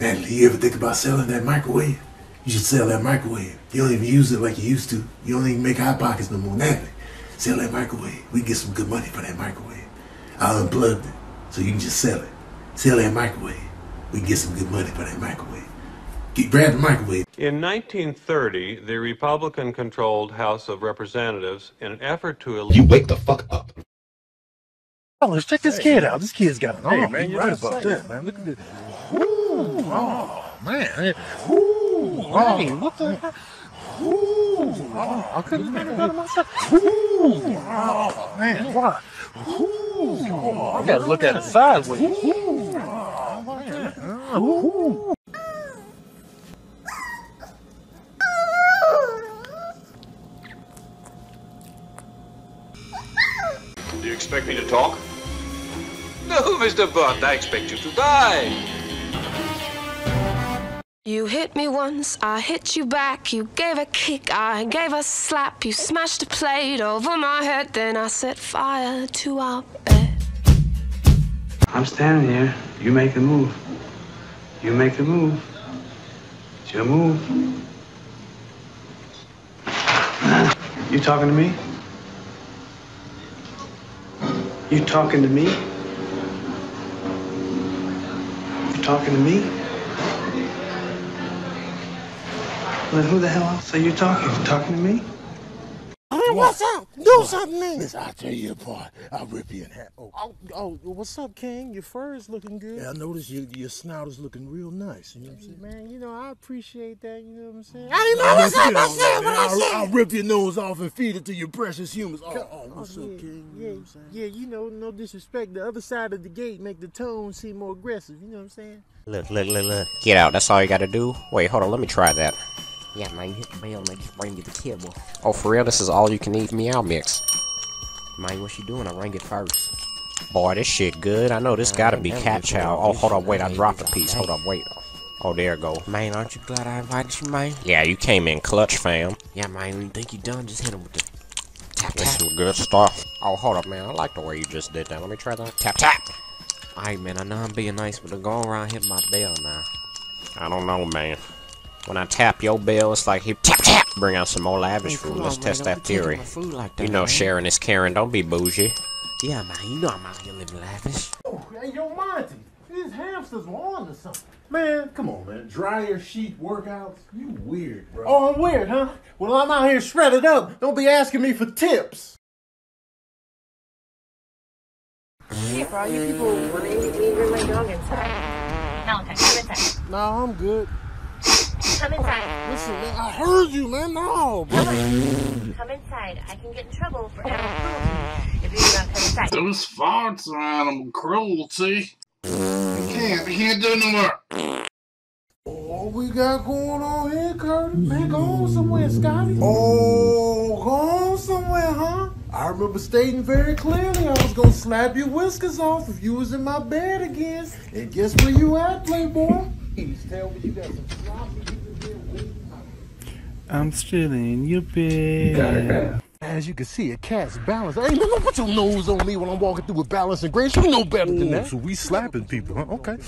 Natalie, you ever think about selling that microwave? You should sell that microwave. You don't even use it like you used to. You don't even make hot pockets no more. Natalie, sell that microwave. We can get some good money for that microwave. I unplugged it, so you can just sell it. Sell that microwave. We can get some good money for that microwave. Get, grab the microwave. In 1930, the Republican controlled House of Representatives, in an effort to You wake the fuck up. Oh, let's check this kid out. This kid's got an Hey, arm. man, You you're right about that, man. Look at this. Ooh, oh, man. Ooh, man, what the heck? Ooh, oh, I couldn't make it out of myself. Ooh, oh, man, why? Ooh, oh, I gotta look at it sideways. Ooh, oh, man. Ooh. Do you expect me to talk? No, Mr. Bond, I expect you to die. You hit me once, I hit you back. You gave a kick, I gave a slap. You smashed a plate over my head, then I set fire to our bed. I'm standing here. You make the move. You make the move. It's your move. You talking to me? You talking to me? You talking to me? Well, then who the hell else are you talking? You talking to me? Hey, what's up? Do something, man. Listen, I'll tell you apart. I'll rip you in half. Oh, Oh, oh, what's up, King? Your fur is looking good. yeah, I noticed your, your snout is looking real nice. You know what I'm saying? Man, you know, I appreciate that, you know what I'm saying? I didn't know what's up, what's up, what's I'll, I'll rip your nose off and feed it to your precious humans. Oh, oh what's yeah, up, King? You Yeah, know what I'm saying? yeah, you know, no disrespect. The other side of the gate make the tone seem more aggressive, you know what I'm saying? Look, look, look, look. Get out. That's all you gotta do. Wait, hold on. Let me try that. Yeah, man, you hit the bell and they just bring you the kibble. Oh, for real? This is all you can eat meow mix. Man, what you doing? I rang it first. Boy, this shit good. I know this gotta be cat chow. Oh, hold up. Wait, I dropped a piece. Hold up. Wait. Oh, there it go. Man, aren't you glad I invited you, man? Yeah, you came in clutch, fam. Yeah, man, when you think you done, just hit him with the tap, tap. That's some good stuff. Oh, hold up, man. I like the way you just did that. Let me try that. Tap, tap. Alright, man, I know I'm being nice, but to go around hit my bell now. I don't know, man. When I tap your bell, it's like he tap tap. Bring out some more lavish food. Let's test that theory. You know, sharing is caring. Don't be bougie. Yeah, man, you know I'm out here living lavish. Oh, hey, yo, Monty, these hamsters were on to something. Man, come on, man. Dryer sheet workouts? You weird, bro. Oh, I'm weird, huh? Well, I'm out here shredded up. Don't be asking me for tips. Hey, for all you people, when they meet me, bring my dog inside. Valentine, come inside. No, I'm good. Come inside. Listen, man, I heard you, man. No, bro. Come inside. I can get in trouble for animal cruelty if you do not come inside. Those farts are animal cruelty. You can't, you can't do no more. What we got going on here, Curtis? Man, go on somewhere, Scotty. Oh, go on somewhere, huh? I remember stating very clearly I was gonna slap your whiskers off if you was in my bed again. And guess where you at, Playboy? Please tell me you got some sloppy I'm still in your bed. As you can see, a cat's balance. Hey, man, don't put your nose on me when I'm walking through with balance and grace. You know better than that. So we slapping people, huh? Okay.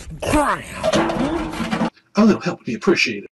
A little help would be appreciated.